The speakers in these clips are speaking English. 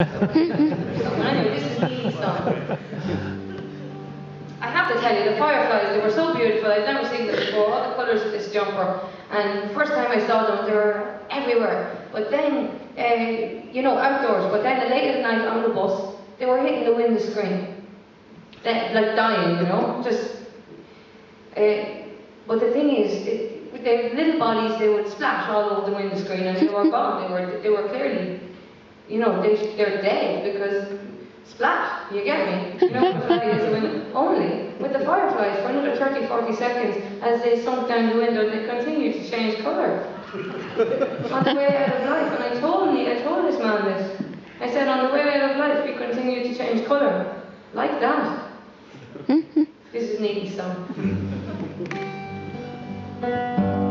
anyway, this is song. I have to tell you, the fireflies, they were so beautiful. I'd never seen them before, all the colours of this jumper. And first time I saw them, they were everywhere. But then, uh, you know, outdoors. But then late at night on the bus, they were hitting the windscreen. Like dying, you know, just... Uh, but the thing is, it, with their little bodies, they would splash all over the windscreen and they were gone. They were, they were clearly you know, they, they're dead because splat, you get me? You know, when, only with the fireflies for another 30, 40 seconds as they sunk down the window, they continue to change colour. on the way out of life, and I told me, I told this man this. I said, on the way out of life, we continue to change colour. Like that. this is Neillie's song.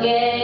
again.